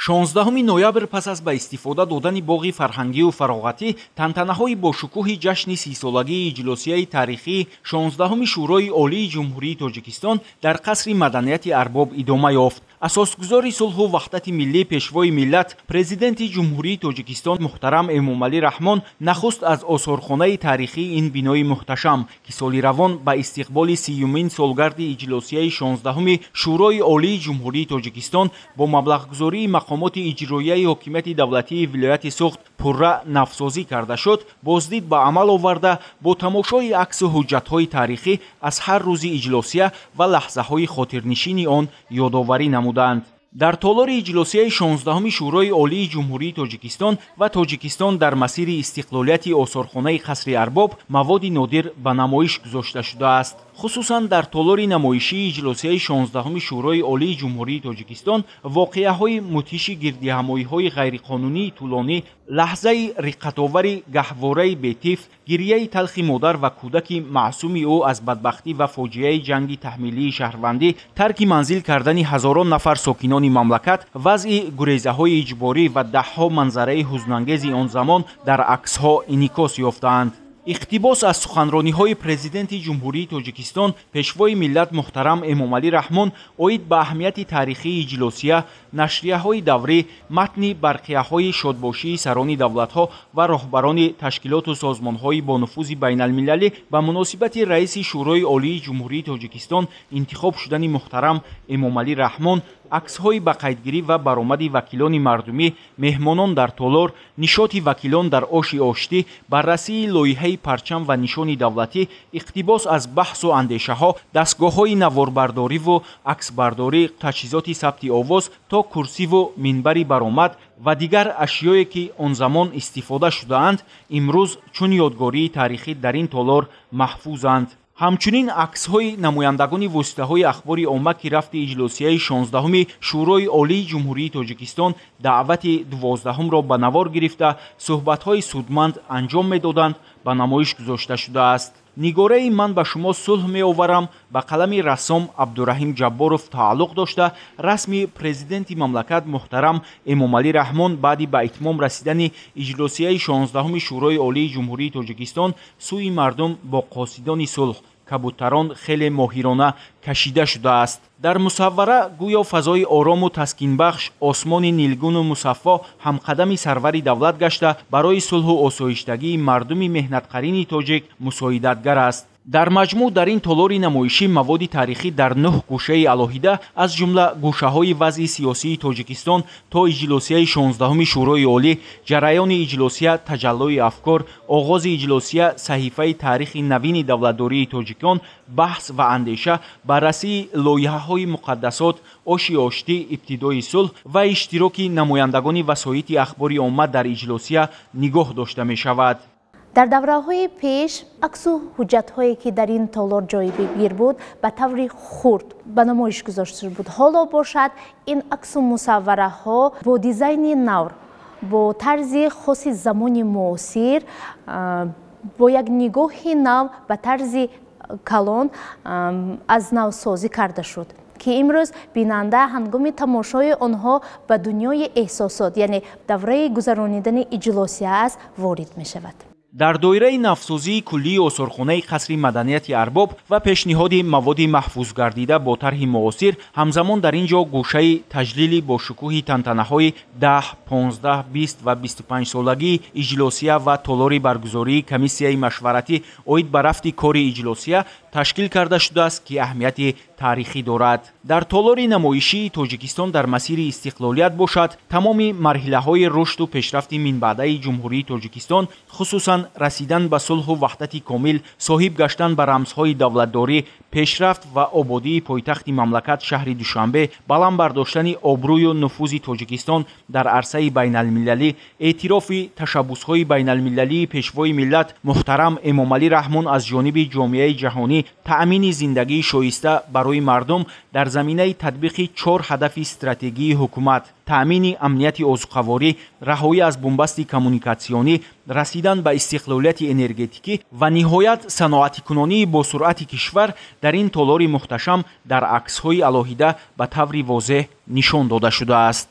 16 ноябр пас аз ба истифода додани боғи фарҳангию фароғатӣ тантанаҳои бошукӯҳи ҷашни сисолагии иҷлосияи таърихии 16 шӯрои олии ҷумҳурии тоҷикистон дар қасри маданияти арбоб идома ёфт. Асосгузори сулҳу ваҳдати миллӣ пешвои миллат президенти ҷумҳурии тоҷикистон муҳтарам эмомалӣ раҳмон нахуст аз осорхонаи таърихии ин бинои муҳташам ки соли равон ба истиқболи сиюмин солгарди иҷлосияи 16 шӯрои олии ҷумҳурии тоҷикистон бо маблағгузории мақомоти иҷроияи ҳокимияти давлатии вилояти суғд пурра навсозӣ карда шуд боздид ба амал оварда бо тамошои аксу ҳуҷҷатҳои таърихӣ аз ҳар рӯзи иҷлосия ва лаҳзаҳои хотирнишини он ёдоварӣ намуданд. Дар толори иҷлосияи 16 шӯрои олии ҷумҳурии тоҷикистон ва тоҷикистон дар масири истиқлолияти осорхонаи қасри арбоб маводи нодир ба намоиш гузошта шудааст хусусан дар толори намоишии иҷлосияи 16 шӯрои олии ҷумҳурии тоҷикистон воқеаҳои мудҳиши гирдиҳамоиҳои ғайриқонунии тӯлонӣ лаҳзаи риққатовари гаҳвораи бетиф гирияи талхи модар ва кӯдаки маъсуми ӯ аз бадбахтӣ ва фоҷиаи ҷанги таҳмилии шаҳрвандӣ тарки манзил кардани ҳазорон нафар сокинони мамлакат вазъи гурезаҳои иҷборӣ ва даҳҳо манзараи ҳузнангези он замон дар аксҳо инъикос ёфтаанд иқтибос аз суханрониҳои президенти ҷумҳурии тоҷикистон пешвои миллат муҳтарам эмомалӣ раҳмон оид ба аҳамияти таърихии иҷлосия нашрияҳои даврӣ матни барқияҳои шодбошии сарони давлатҳо ва роҳбарони ташкилоту созмонҳои бо нуфузи байналмилалӣ ба муносибати раиси шӯрои олии ҷумҳурии тоҷикистон интихоб шудани муҳтарам эмомалӣ раҳмон аксҳои ба қайдгирӣ ва баромади вакилони мардумӣ меҳмонон дар толор нишоти вакилон дар оши оштӣ баррасии лоиҳаи парчам ва нишони давлатӣ иқтибос аз баҳсу андешаҳо дастгоҳҳои наворбардориву аксбардорӣ таҷҳизоти сабти овоз то курсиву минбари баромад ва дигар ашёе ки он замон истифода шудаанд имрӯз чун ёдгории таърихӣ дар ин толор маҳфузанд ҳамчунин аксҳои намояндагони воситаҳои ахбори омма ки рафти иҷлосияи 16 шӯрои олии ҷумҳурии тоҷикистон даъвати дувоздаҳумро ба навор гирифта суҳбатҳои судманд анҷом медоданд ба намоиш гузошта шудааст нигораи ман ба шумо сулҳ меоварам ба қалами рассом абдураҳим ҷабборов тааллуқ дошта расми президенти мамлакат муҳтарам эмомалӣ раҳмон баъди ба итмом расидани иҷлосияи 16 шӯрои олии ҷумҳурии тоҷикистон сӯи мардум бо қосидони сулҳ кабутарон хеле моҳирона кашида шудааст. Дар мусаввара гӯё фазои орому таскинбахш осмони нилгуну мусаффо ҳамқадами сарвари давлат гашта барои сулҳу осоиштагии мардуми меҳнатқарини тоҷик мусоидатгар аст дар маҷмӯъ дар ин толори намоишӣ маводи таърихӣ дар нӯҳ гӯшаи алоҳида аз ҷумла гӯшаҳои вазъи сиёсии тоҷикистон то иҷлосияи 16 шӯрои олӣ ҷараёни иҷлосия таҷаллои афкор оғози иҷлосия саҳифаи таърихи навини давлатдории тоҷикон баҳс ва андеша баррасии лоиҳаҳои муқаддасот оши оштӣ ибтидои сулҳ ва иштироки намояндагони васоити ахбори омма дар иҷлосия нигоҳ дошта мешавад дар давраҳои пеш аксу ҳуҷҷатҳое ки дар ин толор ҷойбигир буд ба таври хурд ба намоиш гузошта буд. Ҳоло бошад ин аксу мусаввараҳо бо дизайни навр бо тарзи хоси замони муосир бо як нигоҳи нав ба тарзи калон аз навсозӣ карда шуд ки имрӯз бинанда ҳангоми тамошои онҳо ба дунёи эҳсосот яъне давраи гузаронидани иҷлосия аст ворид мешавад дар доираи навсозии куллии осорхонаи қасри маданияти арбоб ва пешниҳоди маводи маҳфузгардида бо тарҳи муосир ҳамзамон дар ин ҷо гӯшаи таҷлили бо шукӯҳи тантанаҳои даҳ понздаҳ бист ва бисту панҷсолагии иҷлосия ва толори баргузории комиссияи машваратӣ оид ба рафти кори иҷлосия ташкил карда шудааст ки аҳамияти таърихӣ дорад. Дар толори намоишии тоҷикистон дар масири истиқлолият бошад тамоми марҳилаҳои рушду пешрафти минбаъдаи ҷумҳурии тоҷикистон хусусан расидан ба сулҳу ваҳдати комил соҳиб гаштан ба рамзҳои давлатдорӣ пешрафт ва ободии пойтахти мамлакат шаҳри душанбе баланд бардоштани обрӯю нуфузи тоҷикистон дар арсаи байналмилалӣ эътирофи ташаббусҳои байналмилалии пешвои миллат муҳтарам эмомалӣ раҳмон аз ҷониби ҷомеаи ҷаҳонӣ таъмини зиндагии шоиста барои мардум дар заминаи татбиқи чор ҳадафи стратегии ҳукумат. Таъмини амнияти озуқаворӣ раҳоӣ аз бумбасти коммуникатсионӣ расидан ба истиқлолияти энергетикӣ ва ниҳоят саноатикунонии босуръати кишвар дар ин толори муҳташам дар аксҳои алоҳида ба таври возеҳ нишон дода шудааст